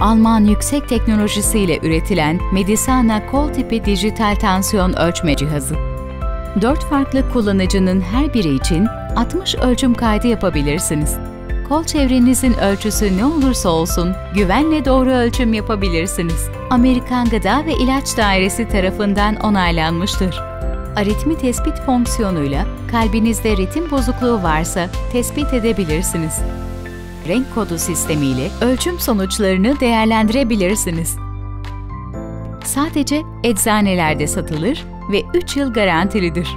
Alman yüksek teknolojisiyle üretilen Medisana kol tipi dijital tansiyon ölçme cihazı. 4 farklı kullanıcının her biri için 60 ölçüm kaydı yapabilirsiniz. Kol çevrenizin ölçüsü ne olursa olsun güvenle doğru ölçüm yapabilirsiniz. Amerikan Gıda ve İlaç Dairesi tarafından onaylanmıştır. Aritmi tespit fonksiyonuyla kalbinizde ritim bozukluğu varsa tespit edebilirsiniz. Renk kodu sistemiyle ölçüm sonuçlarını değerlendirebilirsiniz. Sadece eczanelerde satılır ve 3 yıl garantilidir.